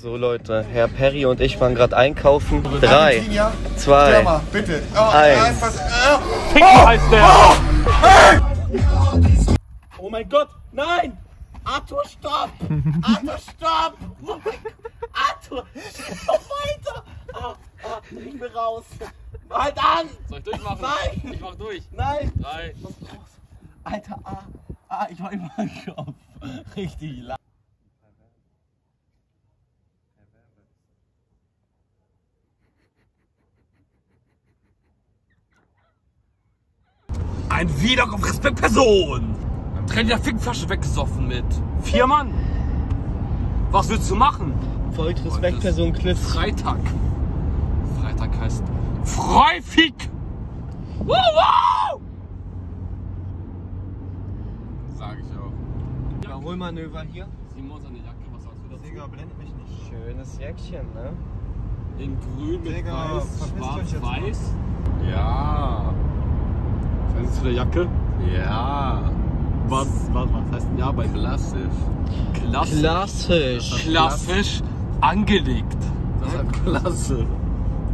So Leute, Herr Perry und ich waren gerade einkaufen. Drei, zwei, Klammer, bitte. Oh, eins. was, oh. Ficken heißt der! Oh mein Gott, nein! Arthur, stopp! Arthur, stopp! Oh. Arthur, komm weiter! Ah, ah, bring mir raus! Halt an! Soll ich durchmachen? Nein! Ich mach durch. Nein! Drei. Alter, ah, ah, ich war immer im Kopf. Richtig lang. Ein Wiederg auf Respektperson! Trennt der Fickflasche weggesoffen mit. Vier Mann! Was willst du machen? Folgt Respektperson Cliff. Freitag. Freitag heißt Freifick! Wow, wow! Sag ich auch. Überholmanöver hier. Simon seine Jacke, was sagst du dazu? Digga, blend mich nicht. Schönes Jäckchen, ne? In grün mit Digga, weiß, verpisst euch schwarz, jetzt mal. weiß. Ja. Was ist zu der Jacke? Ja. Was, was, was heißt denn ja bei Klassisch? Klassisch. Klassisch. Klassisch angelegt. Das hat klasse.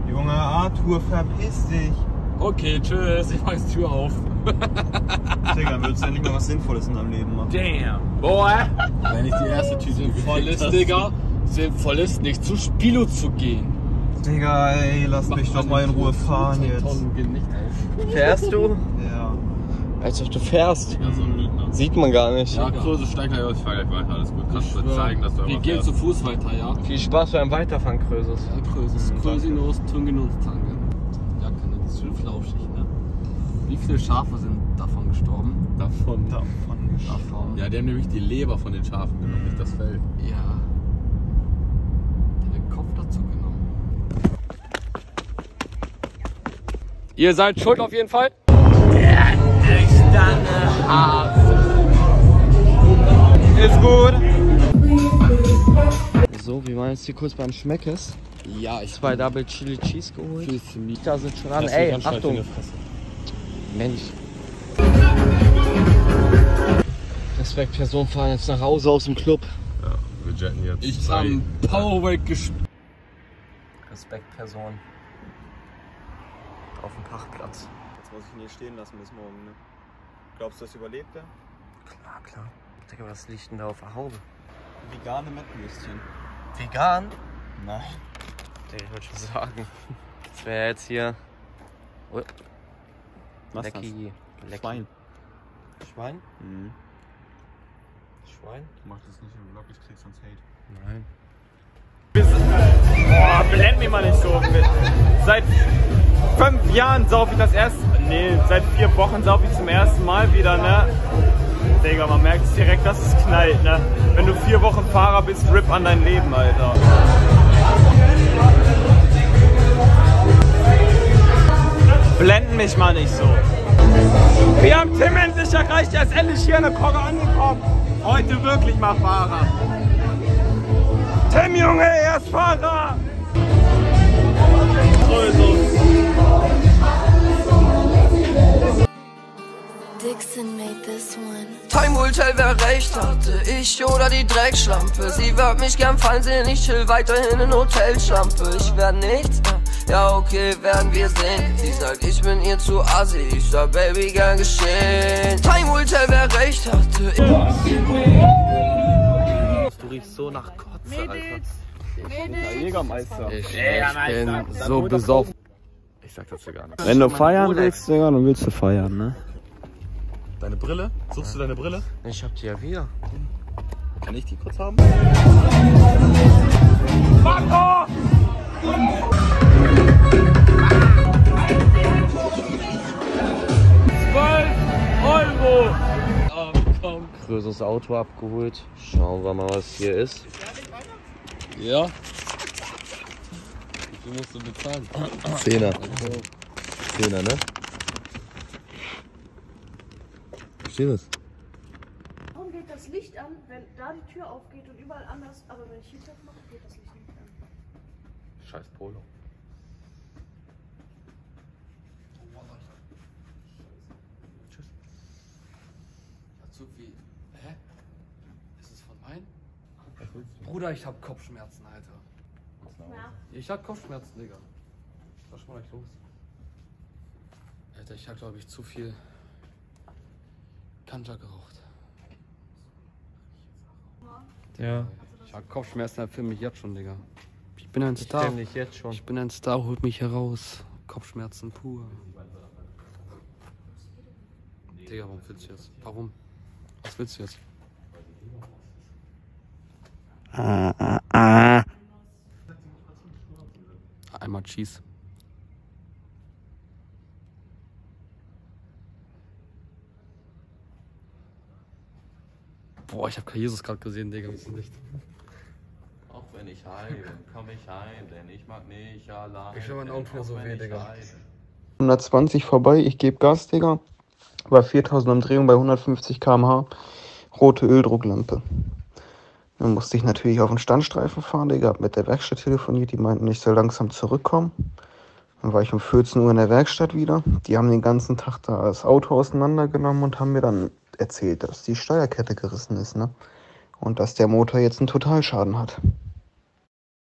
Junge Arthur, verpiss dich. Okay, tschüss. Ich mach jetzt Tür auf. Digga, willst du endlich mal was Sinnvolles in deinem Leben machen? Damn. Boy. Wenn ich die erste Tüte Sinnvoll ist, Digga. Sinnvoll ist, nicht zu Spilo zu gehen. Digga, ey, lass mich doch mal in Ruhe fahren jetzt. Fährst du? Ja. Als ob du fährst. Ja, so ein Lügner. Sieht man gar nicht. Ja, Kröse, steig gleich aus, ich fahr gleich weiter, alles gut. Kannst du zeigen, dass du Wir gehen zu Fuß weiter, ja? Viel Spaß beim Weiterfahren, Krösus. Ja, Krösus, Krösinos, Tungenos, Tange. Jacke, ne? Die ist schön flauschig, ne? Wie viele Schafe sind davon gestorben? Davon. Davon. Davon. Ja, die haben nämlich die Leber von den Schafen genommen, nicht das Fell. Ja. Die haben den Kopf dazu genommen. Ihr seid schuld auf jeden Fall. Ist gut. So, wir waren jetzt hier kurz beim Schmeckes. Ja, ich Zwei Double Chili Cheese geholt. Mie. Da sind schon an. Ey, Achtung. Mensch. Respektperson fahren jetzt nach Hause aus dem Club. Ja, wir jetten jetzt. Ich am Powerwake gespielt. Respektperson. Auf dem Parkplatz. Jetzt muss ich ihn hier stehen lassen bis morgen, ne? Glaubst du, das überlebt er? Klar, klar. Digga, was liegt denn da auf der Haube? Vegane Mettwürstchen. Vegan? Nein. Ich würde schon sagen. Das wäre jetzt hier. Oh, Was Lecki. Lecki. Schwein. Schwein? Mhm. Schwein? Mach das nicht im Vlog, ich krieg sonst Hate. Nein. Boah, blend mich mal nicht so. Seit fünf Jahren sauf ich das erste. Nee, seit vier Wochen sauf ich zum ersten Mal wieder, ne? Digga, man merkt es direkt, dass es knallt, ne? Wenn du vier Wochen Fahrer bist, RIP an dein Leben, Alter. Blenden mich mal nicht so. Wir haben Tim endlich erreicht, er ist endlich hier in der Kogge angekommen. Heute wirklich mal Fahrer. Tim, Junge, er ist Fahrer! Made Time will tell, wer recht hatte, ich oder die Dreckschlampe. Sie wird mich gern fallen sehen, ich chill weiterhin in Hotelschlampe. Ich werd nichts, äh, ja okay, werden wir sehen. Sie sagt, ich bin ihr zu assi, ich sag, Baby, gern geschehen. Time will tell, wer recht hatte. Du riechst so nach Kotze, Alter. Jägermeister. Ich, ich bin so besoffen. Ich sag dazu gar nichts. Wenn du feiern willst, Digga, dann willst du feiern, ne? Deine Brille? Suchst du deine Brille? Ich hab die ja wieder. Kann ich die kurz haben? Euro! Größeres Auto abgeholt. Schauen wir mal, was hier ist. Ja. Wie viel musst du bezahlen? Zehner. Zehner, ne? Steht das? Warum geht das Licht an, wenn da die Tür aufgeht und überall anders, aber wenn ich hier Tür mache, geht das Licht nicht an? Scheiß Polo. Dazu wie. Hä? Ist es von mein? Bruder, ich hab Kopfschmerzen, Alter. Ja. Ich hab Kopfschmerzen, Digga. Was ist mal gleich los? Alter, ich hab, glaube ich, zu viel Kanja geraucht. Ja. Ich hab Kopfschmerzen, er filmt mich jetzt schon, Digga. Ich bin ein Ich Star. dich jetzt schon. Ich bin ein Star, holt mich heraus. Kopfschmerzen pur. Digga, warum willst du jetzt? Warum? Was willst du jetzt? Einmal Cheese. Boah, ich hab kein Jesus gerade gesehen, Digga. Was ist denn nicht? Auch wenn ich heim bin, komm ich heim, denn ich mag nicht allein. Ich will meinen Augen so weh, Digga. 120 vorbei, ich gebe Gas, Digga. Bei 4000 Umdrehungen bei 150 km/h. Rote Öldrucklampe. Dann musste ich natürlich auf den Standstreifen fahren, Digga. Hab mit der Werkstatt telefoniert, die meinten, ich soll langsam zurückkommen. Dann war ich um 14 Uhr in der Werkstatt wieder. Die haben den ganzen Tag da das Auto auseinandergenommen und haben mir dann erzählt, dass die Steuerkette gerissen ist, ne? Und dass der Motor jetzt einen Totalschaden hat.